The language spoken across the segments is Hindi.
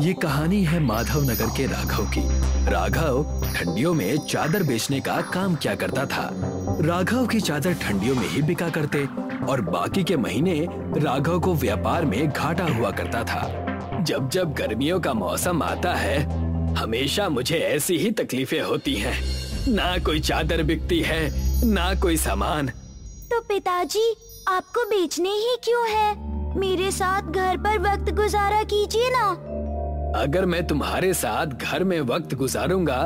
ये कहानी है माधव नगर के राघव की। राघव ठंडियों में चादर बेचने का काम क्या करता था? राघव की चादर ठंडियों में ही बिका करते और बाकी के महीने राघव को व्यापार में घाटा हुआ करता था। जब जब गर्मियों का मौसम आता है, हमेशा मुझे ऐसी ही तकलीफें होती हैं। ना कोई चादर बिकती है, ना कोई सामान। तो पिताजी, आपको बेचने ही क्यों है? मेरे साथ घर पर वक्त गुजारा कीजिए ना। अगर मैं तुम्हारे साथ घर में वक्त गुजारूँगा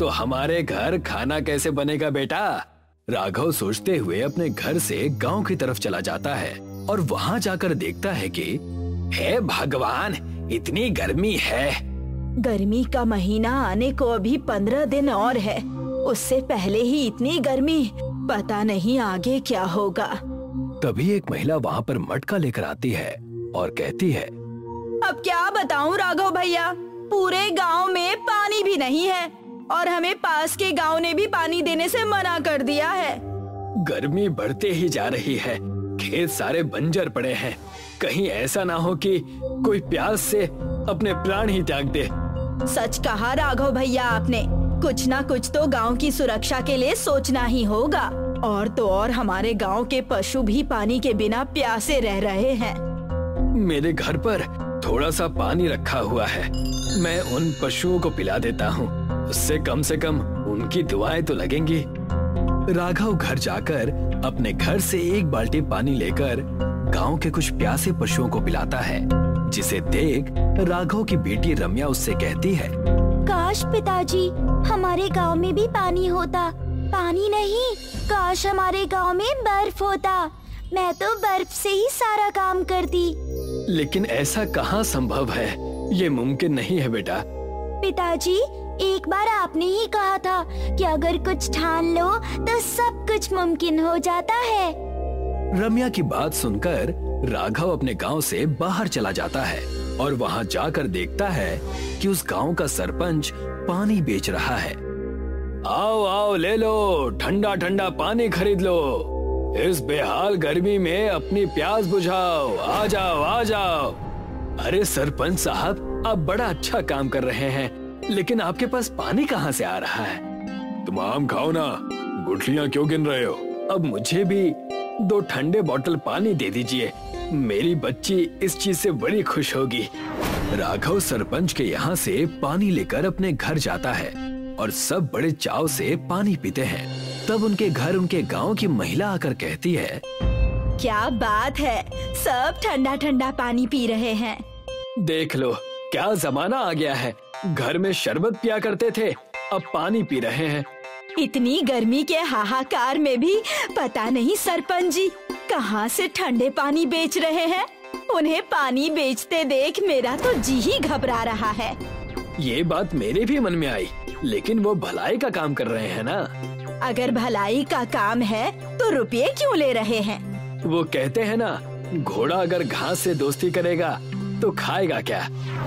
तो हमारे घर खाना कैसे बनेगा बेटा? राघव सोचते हुए अपने घर से गाँव की तरफ़ चला जाता है और वहाँ जाकर देखता है कि हे भगवान इतनी गर्मी है। गर्मी का महीना आने को अभी पंद्रह दिन और है। उससे पहले ही इतनी गर्मी। पता नहीं आगे क्या होगा। तभी एक महिला वहाँ पर मटका लेकर आती है और कहती है अब क्या बताऊँ राघव भैया? पूरे गाँव में पानी भी नहीं है और हमें पास के गाँव ने भी पानी देने से मना कर दिया है। गर्मी बढ़ते ही जा रही है। खेत सारे बंजर पड़े हैं। कहीं ऐसा ना हो कि कोई प्यास से अपने प्राण ही त्याग दे। सच कहा राघव भैया आपने। कुछ ना कुछ तो गाँव की सुरक्षा के लिए सोचना ही होगा। और तो और हमारे गाँव के पशु भी पानी के बिना प्यासे रह रहे हैं। मेरे घर पर थोड़ा सा पानी रखा हुआ है। मैं उन पशुओं को पिला देता हूँ। उससे कम से कम उनकी दुआएँ तो लगेंगी। राघव घर जाकर अपने घर से एक बाल्टी पानी लेकर गाँव के कुछ प्यासे पशुओं को पिलाता है, जिसे देख राघव की बेटी रम्या उससे कहती है, काश पिताजी, हमारे गाँव में भी पानी होता। पानी नहीं, काश हमारे गाँव में बर्फ़ होता। मैं तो बर्फ़ से ही सारा काम करती। लेकिन ऐसा कहाँ संभव है? ये मुमकिन नहीं है बेटा। पिताजी एक बार आपने ही कहा था कि अगर कुछ ठान लो तो सब कुछ मुमकिन हो जाता है। रम्या की बात सुनकर राघव अपने गाँव से बाहर चला जाता है और वहाँ जाकर देखता है कि उस गाँव का सरपंच पानी बेच रहा है। आओ आओ ले लो ठंडा ठंडा पानी खरीद लो। इस बेहाल गर्मी में अपनी प्यास बुझाओ। आ जाओ आ जाओ। अरे सरपंच साहब आप बड़ा अच्छा काम कर रहे हैं लेकिन आपके पास पानी कहाँ से आ रहा है? तुम आम खाओ ना गुठलियाँ क्यों गिन रहे हो? अब मुझे भी दो ठंडे बोतल पानी दे दीजिए मेरी बच्ची इस चीज़ से बड़ी खुश होगी। राघव सरपंच के यहाँ से पानी लेकर अपने घर जाता है और सब बड़े चाव से पानी पीते हैं। तब उनके घर उनके गाँव की महिला आकर कहती है क्या बात है। सब ठंडा ठंडा पानी पी रहे हैं। देख लो क्या जमाना आ गया है। घर में शरबत पिया करते थे अब पानी पी रहे हैं। इतनी गर्मी के हाहाकार में भी पता नहीं सरपंच जी कहाँ से ठंडे पानी बेच रहे हैं। उन्हें पानी बेचते देख मेरा तो जी ही घबरा रहा है। ये बात मेरे भी मन में आई लेकिन वो भलाई का काम कर रहे हैं ना। अगर भलाई का काम है तो रुपये क्यों ले रहे हैं? वो कहते हैं ना घोड़ा अगर घास से दोस्ती करेगा तो खाएगा क्या?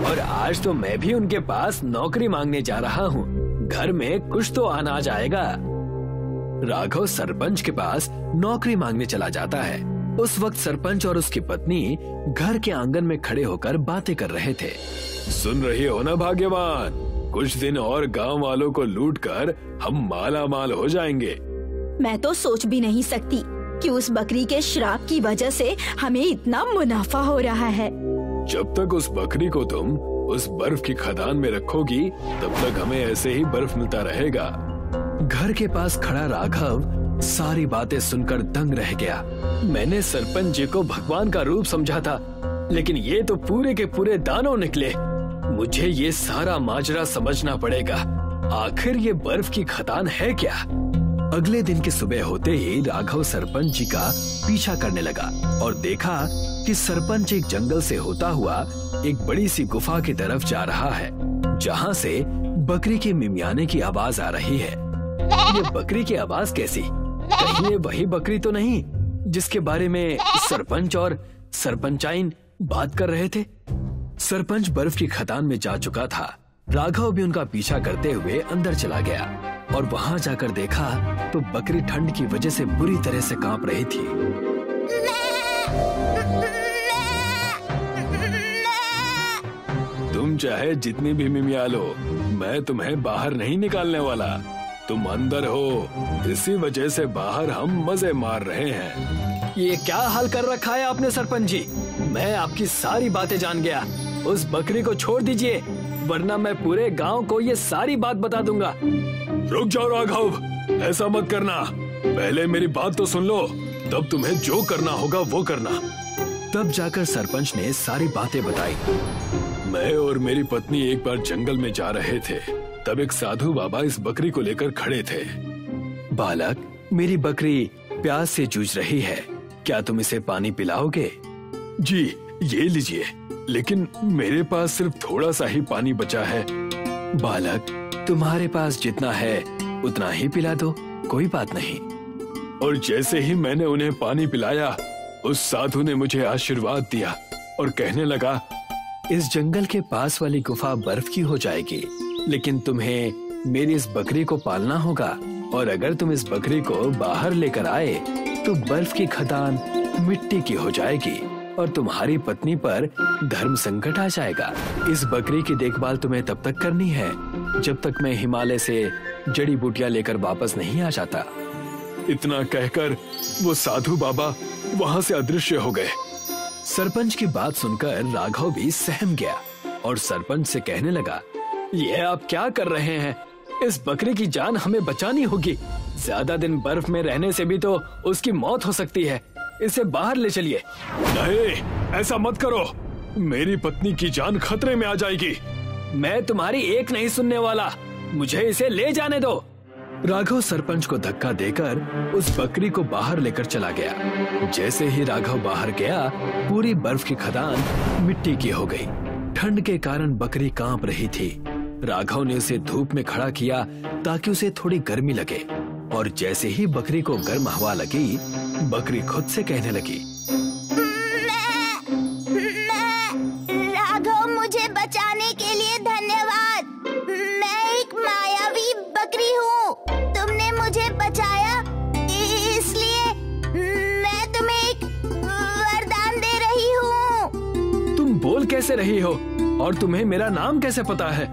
और आज तो मैं भी उनके पास नौकरी मांगने जा रहा हूँ। घर में कुछ तो अनाज आएगा। राघव सरपंच के पास नौकरी मांगने चला जाता है। उस वक्त सरपंच और उसकी पत्नी घर के आँगन में खड़े होकर बातें कर रहे थे। सुन रही हो ना भाग्यवान? कुछ दिन और गाँव वालों को लूट कर हम माला माल हो जाएँगे। मैं तो सोच भी नहीं सकती कि उस बकरी के श्राप की वजह से हमें इतना मुनाफा हो रहा है। जब तक उस बकरी को तुम उस बर्फ़ की खदान में रखोगी तब तक हमें ऐसे ही बर्फ़ मिलता रहेगा। घर के पास खड़ा राघव सारी बातें सुनकर दंग रह गया। मैंने सरपंच जी को भगवान का रूप समझा था लेकिन ये तो पूरे के पूरे दानों निकले। मुझे ये सारा माजरा समझना पड़ेगा। आखिर ये बर्फ़ की खदान है क्या? अगले दिन के सुबह होते ही राघव सरपंच जी का पीछा करने लगा और देखा कि सरपंच एक जंगल से होता हुआ एक बड़ी सी गुफा की तरफ़ जा रहा है, जहाँ से बकरी के मिमियाने की आवाज़ आ रही है। ये बकरी की आवाज़ कैसी? कहीं ये वही बकरी तो नहीं, जिसके बारे में सरपंच और सरपंचाइन बात कर रहे थे? सरपंच बर्फ़ की खदान में जा चुका था। राघव भी उनका पीछा करते हुए अंदर चला गया और वहाँ जाकर देखा तो बकरी ठंड की वजह से बुरी तरह से काँप रही थी। तुम चाहे जितनी भी मिमिया लो मैं तुम्हें बाहर नहीं निकालने वाला। तुम अंदर हो इसी वजह से बाहर हम मज़े मार रहे हैं। ये क्या हाल कर रखा है आपने सरपंच जी? मैं आपकी सारी बातें जान गया। उस बकरी को छोड़ दीजिए, वरना मैं पूरे गाँव को ये सारी बात बता दूँगा। रुक जाओ राघव, ऐसा मत करना। पहले मेरी बात तो सुन लो, तब तुम्हें जो करना होगा वो करना। तब जाकर सरपंच ने सारी बातें बताई। मैं और मेरी पत्नी एक बार जंगल में जा रहे थे, तब एक साधु बाबा इस बकरी को लेकर खड़े थे। बालक, मेरी बकरी प्यास से जूझ रही है, क्या तुम इसे पानी पिलाओगे? जी, ये लीजिए। लेकिन मेरे पास सिर्फ़ थोड़ा सा ही पानी बचा है। बालक, तुम्हारे पास जितना है, उतना ही पिला दो। कोई बात नहीं। और जैसे ही मैंने उन्हें पानी पिलाया, उस साधु ने मुझे आशीर्वाद दिया और कहने लगा, इस जंगल के पास वाली गुफा बर्फ़ की हो जाएगी, लेकिन तुम्हें मेरी इस बकरी को पालना होगा। और अगर तुम इस बकरी को बाहर लेकर आए तो बर्फ़ की खदान मिट्टी की हो जाएगी। और तुम्हारी पत्नी पर धर्म संकट आ जाएगा। इस बकरी की देखभाल तुम्हें तब तक करनी है जब तक मैं हिमालय से जड़ी बूटियाँ लेकर वापस नहीं आ जाता। इतना कहकर वो साधु बाबा वहाँ से अदृश्य हो गए। सरपंच की बात सुनकर राघव भी सहम गया और सरपंच से कहने लगा ये आप क्या कर रहे हैं? इस बकरी की जान हमें बचानी होगी। ज़्यादा दिन बर्फ़ में रहने से भी तो उसकी मौत हो सकती है। इसे बाहर ले चलिए। नहीं ऐसा मत करो। मेरी पत्नी की जान खतरे में आ जाएगी। मैं तुम्हारी एक नहीं सुनने वाला। मुझे इसे ले जाने दो। राघव सरपंच को धक्का देकर उस बकरी को बाहर लेकर चला गया। जैसे ही राघव बाहर गया पूरी बर्फ़ की खदान मिट्टी की हो गई। ठंड के कारण बकरी काँप रही थी। राघव ने उसे धूप में खड़ा किया ताकि उसे थोड़ी गर्मी लगे। और जैसे ही बकरी को गर्म हवा लगी बकरी खुद से कहने लगी। राघव मुझे बचाने के लिए धन्यवाद। मैं एक मायावी बकरी हूँ। तुमने मुझे बचाया इसलिए मैं तुम्हें एक वरदान दे रही हूँ। तुम बोल कैसे रही हो? और तुम्हें मेरा नाम कैसे पता है?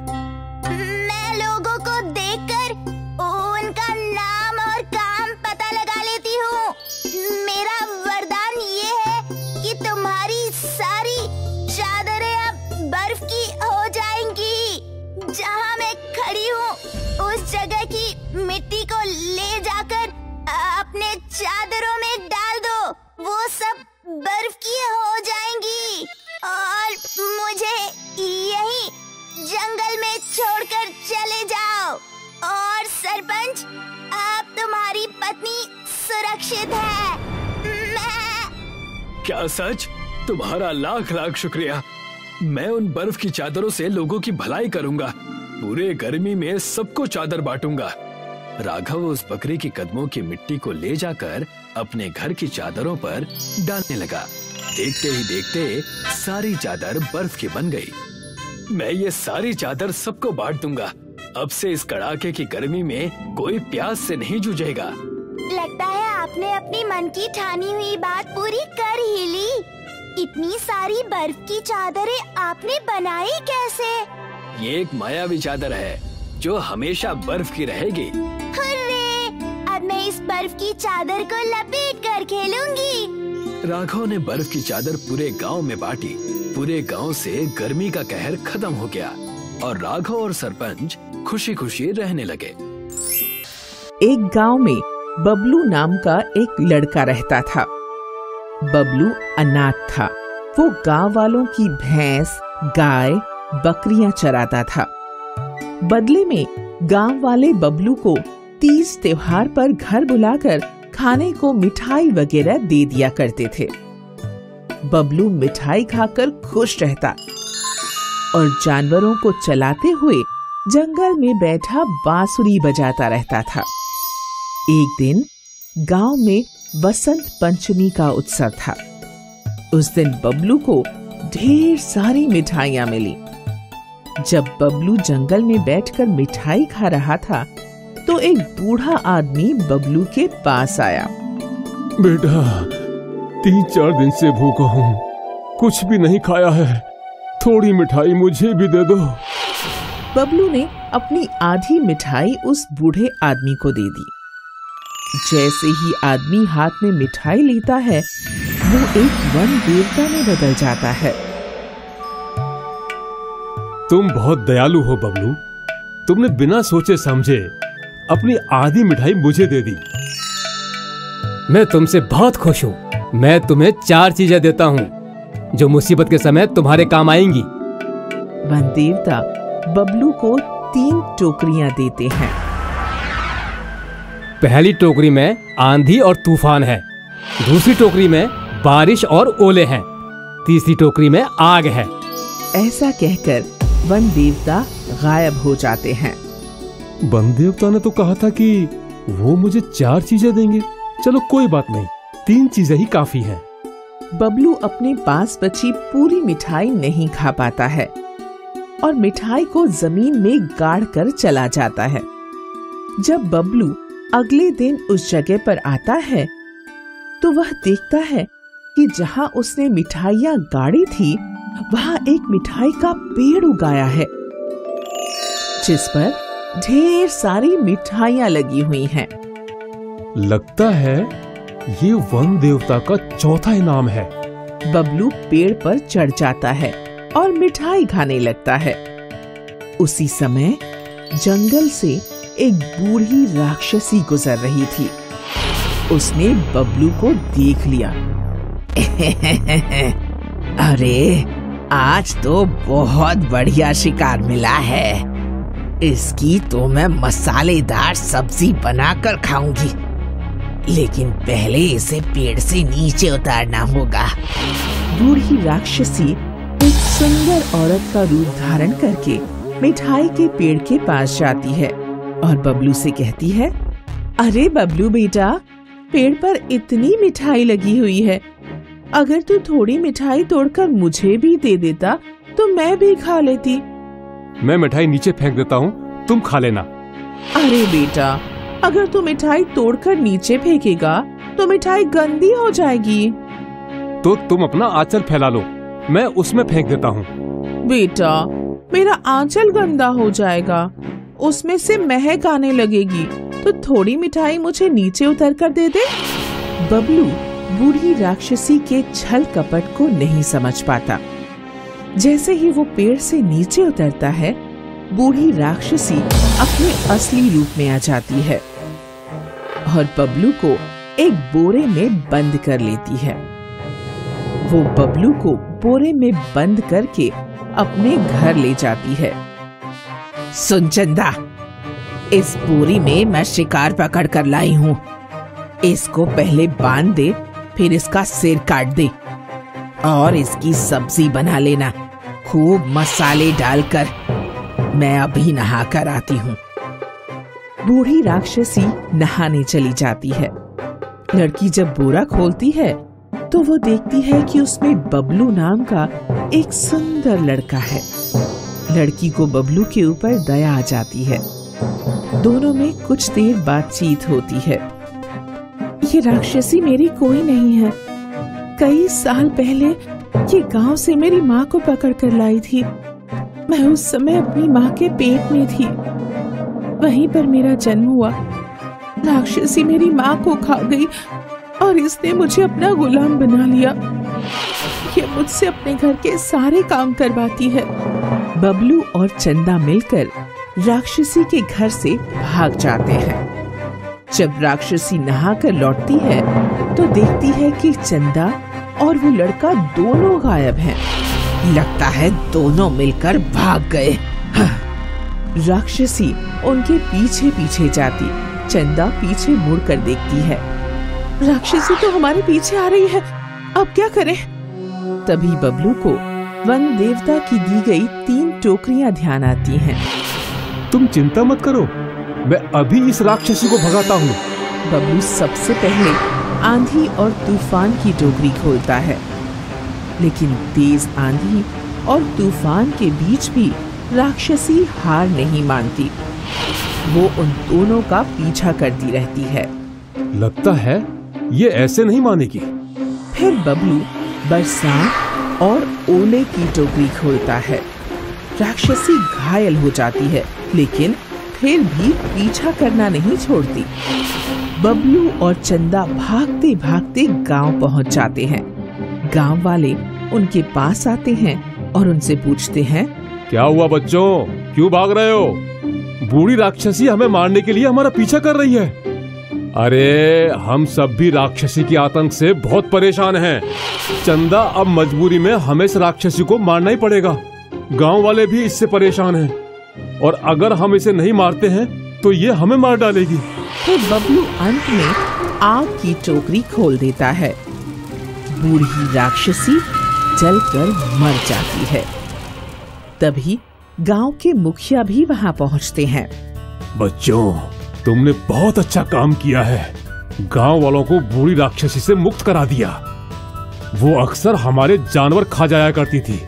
की हो जाएँगी। और मुझे यही जंगल में छोड़कर चले जाओ। और सरपंच अब तुम्हारी पत्नी सुरक्षित है। मैं क्या सच? तुम्हारा लाख लाख शुक्रिया। मैं उन बर्फ़ की चादरों से लोगों की भलाई करूँगा। पूरे गर्मी में सबको चादर बांटूँगा। राघव उस बकरी के कदमों की मिट्टी को ले जाकर अपने घर की चादरों पर डालने लगा। देखते ही देखते सारी चादर बर्फ़ की बन गई। मैं ये सारी चादर सबको बांट दूँगा। अब से इस कड़ाके की गर्मी में कोई प्यास से नहीं जूझेगा। लगता है आपने अपनी मन की ठानी हुई बात पूरी कर ही ली। इतनी सारी बर्फ़ की चादरें आपने बनाई कैसे? ये एक मायावी चादर है जो हमेशा बर्फ़ की रहेगी। हुर्रे! अब मैं इस बर्फ़ की चादर को लपेट कर खेलूँगी। राघव ने बर्फ़ की चादर पूरे गाँव में बांटी। पूरे गाँव से गर्मी का कहर खत्म हो गया और राघव और सरपंच खुशी खुशी रहने लगे। एक गाँव में बबलू नाम का एक लड़का रहता था। बबलू अनाथ था। वो गाँव वालों की भैंस, गाय, बकरियाँ चराता था। बदले में गाँव वाले बबलू को तीज त्योहार पर घर बुलाकर खाने को मिठाई वगैरह दे दिया करते थे। बबलू मिठाई खाकर खुश रहता और जानवरों को चलाते हुए जंगल में बैठा बांसुरी बजाता रहता था। एक दिन गाँव में वसंत पंचमी का उत्सव था। उस दिन बबलू को ढेर सारी मिठाइयाँ मिली। जब बबलू जंगल में बैठकर मिठाई खा रहा था तो एक बूढ़ा आदमी बबलू के पास आया। बेटा तीन चार दिन से भूखा हूँ। कुछ भी नहीं खाया है। थोड़ी मिठाई मुझे भी दे दो। बबलू ने अपनी आधी मिठाई उस बूढ़े आदमी को दे दी। जैसे ही आदमी हाथ में मिठाई लेता है वो एक वन देवता में बदल जाता है। तुम बहुत दयालु हो बबलू। तुमने बिना सोचे समझे अपनी आधी मिठाई मुझे दे दी। मैं तुमसे बहुत खुश हूँ। मैं तुम्हें चार चीज़ें देता हूँ जो मुसीबत के समय तुम्हारे काम आएँगी। वन देवता बबलू को तीन टोकरियाँ देते हैं। पहली टोकरी में आंधी और तूफ़ान है। दूसरी टोकरी में बारिश और ओले हैं। तीसरी टोकरी में आग है। ऐसा कहकर वन देवता गायब हो जाते हैं। वन देवता ने तो कहा था कि वो मुझे चार चीज़ें देंगे। चलो, कोई बात नहीं। तीन चीज़ें ही काफ़ी हैं। बबलू अपने पास बची पूरी मिठाई नहीं खा पाता है और मिठाई को ज़मीन में गाड़ कर चला जाता है। जब बबलू अगले दिन उस जगह पर आता है तो वह देखता है कि जहाँ उसने मिठाइयाँ गाड़ी थी, वहाँ एक मिठाई का पेड़ उगाया है, जिस पर ढेर सारी मिठाइयाँ लगी हुई हैं। लगता है ये वन देवता का चौथा इनाम है। बबलू पेड़ पर चढ़ जाता है और मिठाई खाने लगता है। उसी समय जंगल से एक बूढ़ी राक्षसी गुजर रही थी। उसने बबलू को देख लिया। अरे आज तो बहुत बढ़िया शिकार मिला है। इसकी तो मैं मसालेदार सब्ज़ी बनाकर खाऊँगी। लेकिन पहले इसे पेड़ से नीचे उतारना होगा। बूढ़ी राक्षसी एक सुंदर औरत का रूप धारण करके मिठाई के पेड़ के पास जाती है और बबलू से कहती है, अरे बबलू बेटा, पेड़ पर इतनी मिठाई लगी हुई है। अगर तू थोड़ी मिठाई तोड़कर मुझे भी दे देता तो मैं भी खा लेती। मैं मिठाई नीचे फेंक देता हूँ तुम खा लेना। अरे बेटा अगर तू मिठाई तोड़कर नीचे फेंकेगा तो मिठाई गंदी हो जाएगी। तो तुम अपना आंचल फैला लो मैं उसमें फेंक देता हूँ। बेटा मेरा आंचल गंदा हो जाएगा उसमें से महक आने लगेगी तो थोड़ी मिठाई मुझे नीचे उतर कर दे दे। बबलू बूढ़ी राक्षसी के छल कपट को नहीं समझ पाता। जैसे ही वो पेड़ से नीचे उतरता है, बूढ़ी राक्षसी अपने असली रूप में आ जाती है और बबलू को एक बोरे में बंद कर लेती है। वो बबलू को बोरे में बंद करके अपने घर ले जाती है। सुन चंदा, इस बोरी में मैं शिकार पकड़ कर लाई हूँ। इसको पहले बाँध दे, फिर इसका सिर काट दे और इसकी सब्ज़ी बना लेना। खूब मसाले डालकर मैं अभी नहा कर आती हूँ। बूढ़ी राक्षसी नहाने चली जाती है। लड़की जब बोरा खोलती है तो वो देखती है कि उसमें बबलू नाम का एक सुंदर लड़का है। लड़की को बबलू के ऊपर दया आ जाती है। दोनों में कुछ देर बातचीत होती है। ये राक्षसी मेरी कोई नहीं है। कई साल पहले ये गाँव से मेरी माँ को पकड़ कर लाई थी। मैं उस समय अपनी माँ के पेट में थी। वहीं पर मेरा जन्म हुआ। राक्षसी मेरी माँ को खा गई और इसने मुझे अपना गुलाम बना लिया। ये मुझसे अपने घर के सारे काम करवाती है। बबलू और चंदा मिलकर राक्षसी के घर से भाग जाते हैं। जब राक्षसी नहाकर लौटती है तो देखती है कि चंदा और वो लड़का दोनों गायब हैं। लगता है दोनों मिलकर भाग गए। राक्षसी उनके पीछे पीछे जाती चंदा पीछे मुड़कर देखती है। राक्षसी तो हमारे पीछे आ रही है अब क्या करें? तभी बबलू को वन देवता की दी गई तीन टोकरियाँ ध्यान आती हैं। तुम चिंता मत करो मैं अभी इस राक्षसी को भगाता हूँ। बबलू सबसे पहले आंधी और तूफ़ान की टोकरी खोलता है। लेकिन तेज आंधी और तूफ़ान के बीच भी राक्षसी हार नहीं मानती। वो उन दोनों का पीछा करती रहती है। लगता है ये ऐसे नहीं मानेगी। फिर बबलू बरसात और ओले की टोकरी खोलता है। राक्षसी घायल हो जाती है लेकिन फिर भी पीछा करना नहीं छोड़ती। बबलू और चंदा भागते भागते गाँव पहुँच जाते हैं। गाँव वाले उनके पास आते हैं और उनसे पूछते हैं, क्या हुआ बच्चों? क्यों भाग रहे हो? बूढ़ी राक्षसी हमें मारने के लिए हमारा पीछा कर रही है। अरे, हम सब भी राक्षसी के आतंक से बहुत परेशान हैं। चंदा अब मजबूरी में हमें इस राक्षसी को मारना ही पड़ेगा। गाँव वाले भी इससे परेशान हैं। और अगर हम इसे नहीं मारते हैं तो ये हमें मार डालेगी। फिर बबलू अंत में आग की टोकरी खोल देता है। बूढ़ी राक्षसी जलकर मर जाती है। तभी गाँव के मुखिया भी वहाँ पहुँचते हैं। बच्चों तुमने बहुत अच्छा काम किया है। गाँव वालों को बूढ़ी राक्षसी से मुक्त करा दिया। वो अक्सर हमारे जानवर खा जाया करती थी।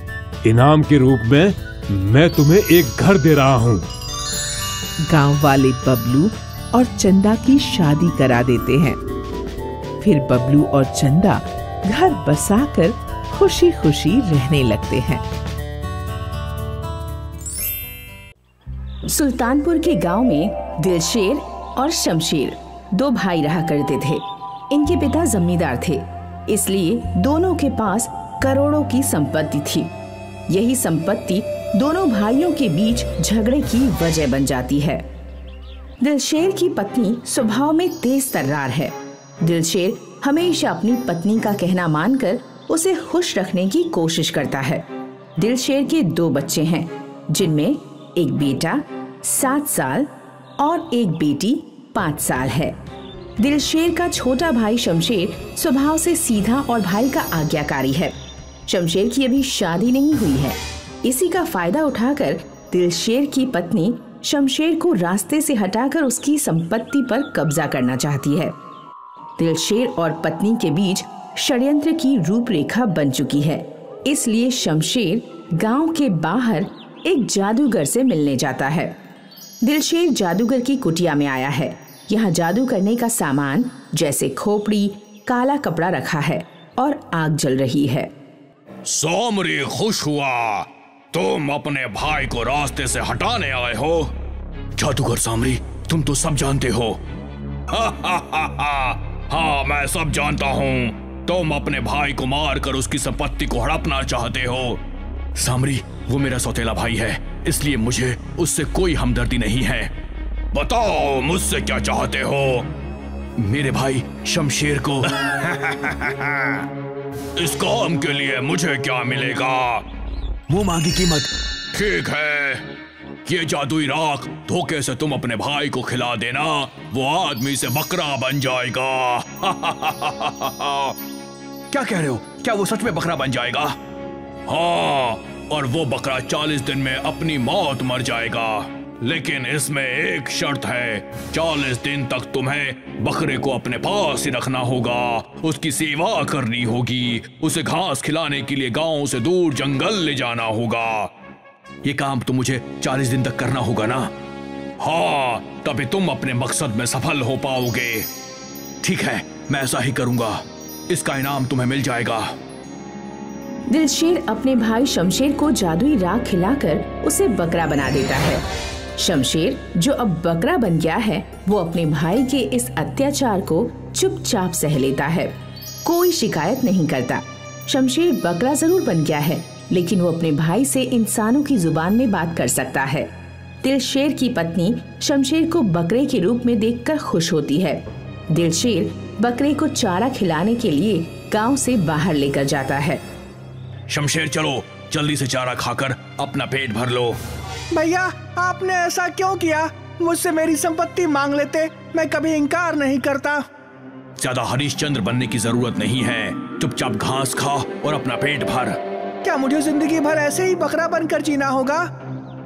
इनाम के रूप में मैं तुम्हें एक घर दे रहा हूँ। गाँव वाले बबलू और चंदा की शादी करा देते हैं। फिर बबलू और चंदा घर बसाकर खुशी खुशी रहने लगते हैं। सुल्तानपुर के गाँव में दिलशेर और शमशेर दो भाई रहा करते थे। इनके पिता जमींदार थे, इसलिए दोनों के पास करोड़ों की संपत्ति थी। यही संपत्ति दोनों भाइयों के बीच झगड़े की वजह बन जाती है। दिलशेर की पत्नी स्वभाव में तेज तर्रार है। दिलशेर हमेशा अपनी पत्नी का कहना मानकर उसे खुश रखने की कोशिश करता है। दिलशेर के दो बच्चे हैं, जिनमें एक बेटा सात साल और एक बेटी पाँच साल है। दिलशेर का छोटा भाई शमशेर स्वभाव से सीधा और भाई का आज्ञाकारी है। शमशेर की अभी शादी नहीं हुई है। इसी का फ़ायदा उठाकर दिलशेर की पत्नी शमशेर को रास्ते से हटाकर उसकी संपत्ति पर कब्जा करना चाहती है। दिलशेर और पत्नी के बीच षड्यंत्र की रूपरेखा बन चुकी है। इसलिए शमशेर गाँव के बाहर एक जादूगर से मिलने जाता है। दिलशेर जादूगर की कुटिया में आया है। यहाँ जादू करने का सामान, जैसे खोपड़ी, काला कपड़ा रखा है और आग जल रही है। सोमरी खुश हुआ। तुम अपने भाई को रास्ते से हटाने आए हो? जादूगर सामरी, तुम तो सब जानते हो। हाँ मैं सब जानता हूँ। तुम अपने भाई को मारकर उसकी संपत्ति को हड़पना चाहते हो। सामरी, वो मेरा सौतेला भाई है, इसलिए मुझे उससे कोई हमदर्दी नहीं है। बताओ, मुझसे क्या चाहते हो? मेरे भाई शमशेर को। इस काम के लिए मुझे क्या मिलेगा? वो मांगी कीमत। ठीक है। ये जादुई राख धोखे से तुम अपने भाई को खिला देना वो आदमी से बकरा बन जाएगा। क्या कह रहे हो? क्या वो सच में बकरा बन जाएगा? हाँ और वो बकरा चालीस दिन में अपनी मौत मर जाएगा। लेकिन इसमें एक शर्त है। चालीस दिन तक तुम्हें बकरे को अपने पास ही रखना होगा। उसकी सेवा करनी होगी। उसे घास खिलाने के लिए गाँव से दूर जंगल ले जाना होगा। ये काम तो मुझे चालीस दिन तक करना होगा ना? हाँ तभी तुम अपने मकसद में सफल हो पाओगे। ठीक है, मैं ऐसा ही करूँगा। इसका इनाम तुम्हें मिल जाएगा। दिलशेर अपने भाई शमशेर को जादुई राग खिलाकर उसे बकरा बना देता है। शमशेर, जो अब बकरा बन गया है, वो अपने भाई के इस अत्याचार को चुपचाप सह लेता है। कोई शिकायत नहीं करता। शमशेर बकरा ज़रूर बन गया है, लेकिन वो अपने भाई से इंसानों की ज़ुबान में बात कर सकता है। दिलशेर की पत्नी शमशेर को बकरे के रूप में देखकर खुश होती है। दिलशेर बकरे को चारा खिलाने के लिए गाँव से बाहर लेकर जाता है। शमशेर, चलो जल्दी से चारा खाकर अपना पेट भर लो। भैया आपने ऐसा क्यों किया? मुझसे मेरी संपत्ति मांग लेते मैं कभी इनकार नहीं करता। ज़्यादा हरिश्चंद्र बनने की ज़रूरत नहीं है। चुपचाप घास खा और अपना पेट भर। क्या मुझे ज़िंदगी भर ऐसे ही बकरा बनकर जीना होगा?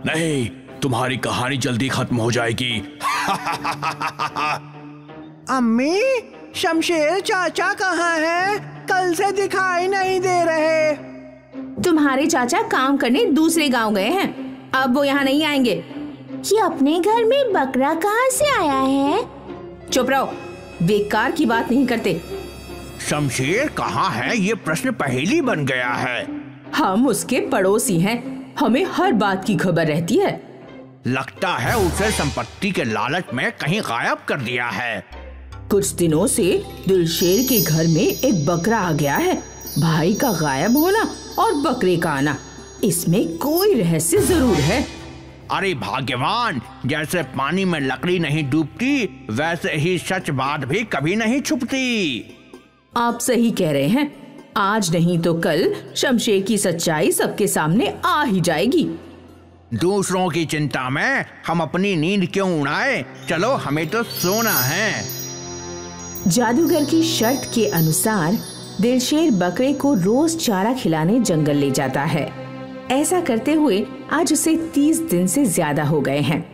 नहीं तुम्हारी कहानी जल्दी खत्म हो जाएगी। अम्मी शमशेर चाचा कहाँ है? कल से दिखाई नहीं दे रहे। तुम्हारे चाचा काम करने दूसरे गाँव गए हैं। अब वो यहाँ नहीं आएँगे। ये अपने घर में बकरा कहाँ से आया है? चुप रहो बेकार की बात नहीं करते। शमशेर कहाँ है? ये प्रश्न पहेली बन गया है। हम उसके पड़ोसी हैं। हमें हर बात की खबर रहती है। लगता है उसे संपत्ति के लालच में कहीं गायब कर दिया है। कुछ दिनों से दिलशेर के घर में एक बकरा आ गया है। भाई का गायब होना और बकरे का आना इसमें कोई रहस्य ज़रूर है। अरे भाग्यवान जैसे पानी में लकड़ी नहीं डूबती वैसे ही सच बात भी कभी नहीं छुपती। आप सही कह रहे हैं। आज नहीं तो कल शमशेर की सच्चाई सबके सामने आ ही जाएगी। दूसरों की चिंता में हम अपनी नींद क्यों उड़ाए? चलो हमें तो सोना है। जादूगर की शर्त के अनुसार दिलशेर बकरे को रोज चारा खिलाने जंगल ले जाता है। ऐसा करते हुए आज उसे तीस दिन से ज़्यादा हो गए हैं।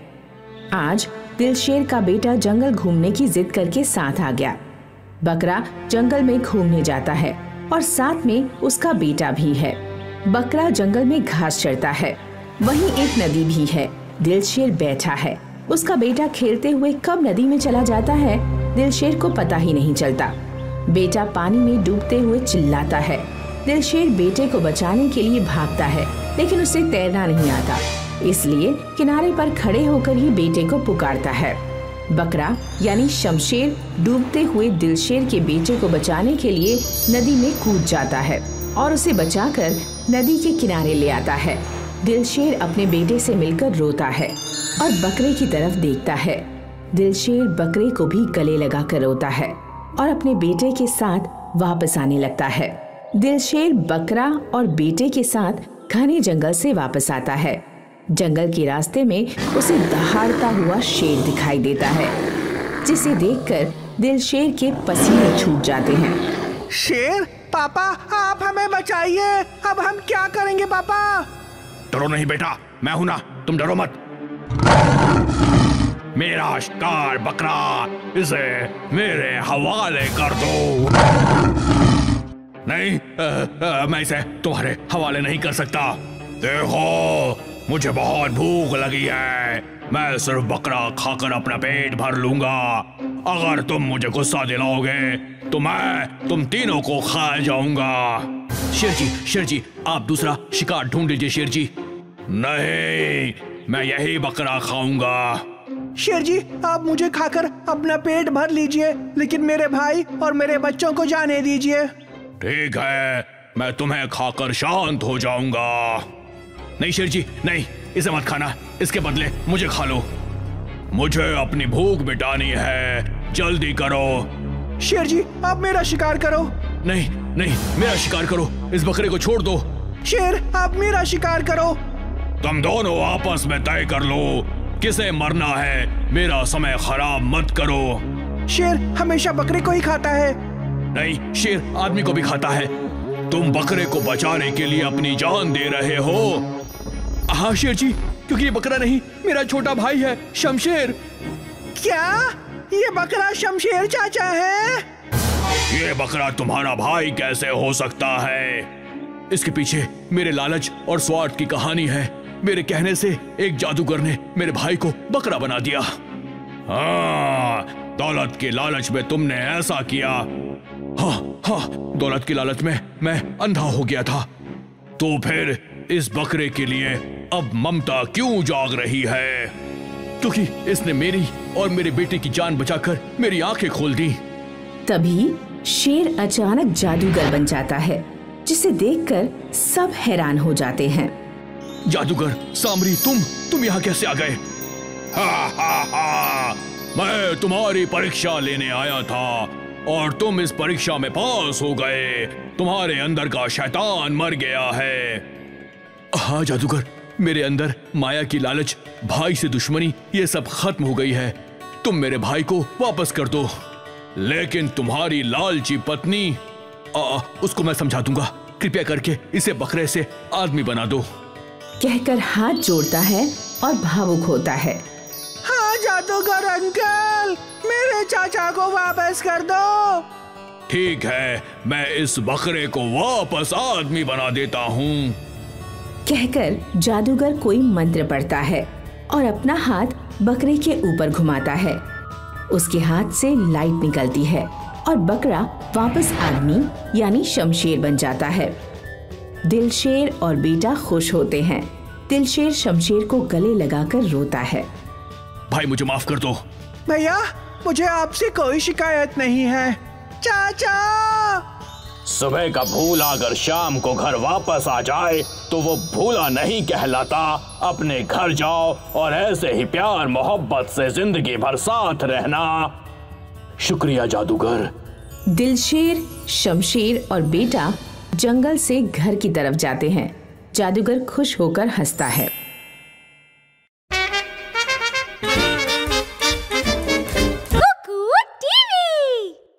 आज दिलशेर का बेटा जंगल घूमने की जिद करके साथ आ गया। बकरा जंगल में घूमने जाता है और साथ में उसका बेटा भी है। बकरा जंगल में घास चढ़ता है। वहीं एक नदी भी है। दिलशेर बैठा है। उसका बेटा खेलते हुए कब नदी में चला जाता है, दिलशेर को पता ही नहीं चलता। बेटा पानी में डूबते हुए चिल्लाता है। दिलशेर बेटे को बचाने के लिए भागता है, लेकिन उसे तैरना नहीं आता। इसलिए किनारे पर खड़े होकर ही बेटे को पुकारता है। बकरा, यानी शमशेर, डूबते हुए दिलशेर के बेटे को बचाने के लिए नदी में कूद जाता है और उसे बचाकर नदी के किनारे ले आता है। दिलशेर अपने बेटे से मिलकर रोता है और बकरे की तरफ़ देखता है। दिलशेर बकरे को भी गले लगाकर रोता है। और अपने बेटे के साथ वापस आने लगता है। दिलशेर बकरा और बेटे के साथ घने जंगल से वापस आता है। जंगल के रास्ते में उसे दहाड़ता हुआ शेर दिखाई देता है जिसे देखकर दिलशेर के पसीने छूट जाते हैं। शेर पापा आप हमें बचाइए। अब हम क्या करेंगे पापा? डरो नहीं बेटा मैं हूँ ना तुम डरो मत। मेरा शिकार बकरा इसे मेरे हवाले कर दो। नहीं आ, आ, मैं इसे तुम्हारे हवाले नहीं कर सकता। देखो मुझे बहुत भूख लगी है। मैं सिर्फ़ बकरा खाकर अपना पेट भर लूँगा। अगर तुम मुझे गुस्सा दिलाओगे तो मैं तुम तीनों को खा जाऊँगा। शेर जी शेर जी आप दूसरा शिकार ढूंढ लीजिए शेर जी नहीं मैं यही बकरा खाऊँगा। शेर जी आप मुझे खाकर अपना पेट भर लीजिए लेकिन मेरे भाई और मेरे बच्चों को जाने दीजिए। ठीक है मैं तुम्हें खाकर शांत हो जाऊँगा। नहीं शेर जी नहीं इसे मत खाना इसके बदले मुझे खा लो। मुझे अपनी भूख मिटानी है जल्दी करो। शेर जी आप मेरा शिकार करो। नहीं नहीं मेरा शिकार करो इस बकरे को छोड़ दो। शेर आप मेरा शिकार करो। तुम दोनों आपस में तय कर लो किसे मरना है? मेरा समय खराब मत करो। शेर हमेशा बकरे को ही खाता है। नहीं शेर आदमी को भी खाता है। तुम बकरे को बचाने के लिए अपनी जान दे रहे हो। हाँ शेर जी क्योंकि ये बकरा नहीं मेरा छोटा भाई है शमशेर। क्या? ये बकरा शमशेर चाचा है? ये बकरा तुम्हारा भाई कैसे हो सकता है? इसके पीछे मेरे लालच और स्वार्थ की कहानी है। मेरे कहने से एक जादूगर ने मेरे भाई को बकरा बना दिया। हाँ दौलत के लालच में तुमने ऐसा किया। हाँ हाँ दौलत की लालच में मैं अंधा हो गया था। तो फिर इस बकरे के लिए अब ममता क्यों जाग रही है? क्योंकि इसने मेरी और मेरे बेटे की जान बचाकर मेरी आँखें खोल दी। तभी शेर अचानक जादूगर बन जाता है, जिसे देखकर सब हैरान हो जाते हैं। जादूगर सामरी तुम तुम यहाँ कैसे आ गए? हा हा हा। मैं तुम्हारी परीक्षा लेने आया था और तुम इस परीक्षा में पास हो गए। तुम्हारे अंदर का शैतान मर गया है। हाँ जादूगर मेरे अंदर माया की लालच भाई से दुश्मनी ये सब खत्म हो गई है। तुम मेरे भाई को वापस कर दो। लेकिन तुम्हारी लालची पत्नी आ, उसको मैं समझा दूँगा। कृपया करके इसे बकरे से आदमी बना दो। कहकर हाथ जोड़ता है और भावुक होता है। हाँ जादूगर अंकल मेरे चाचा को वापस कर दो। ठीक है मैं इस बकरे को वापस आदमी बना देता हूँ। कहकर जादूगर कोई मंत्र पढ़ता है और अपना हाथ बकरे के ऊपर घुमाता है। उसके हाथ से लाइट निकलती है और बकरा वापस आदमी यानी शमशेर बन जाता है। दिलशेर और बेटा खुश होते हैं। दिलशेर शमशेर को गले लगाकर रोता है। भाई मुझे माफ़ कर दो। भैया मुझे आपसे कोई शिकायत नहीं है। चाचा! सुबह का भूला अगर शाम को घर वापस आ जाए तो वो भूला नहीं कहलाता। अपने घर जाओ और ऐसे ही प्यार मोहब्बत से ज़िंदगी भर साथ रहना। शुक्रिया जादूगर। दिलशेर शमशेर और बेटा जंगल से घर की तरफ़ जाते हैं। जादूगर खुश होकर हंसता है।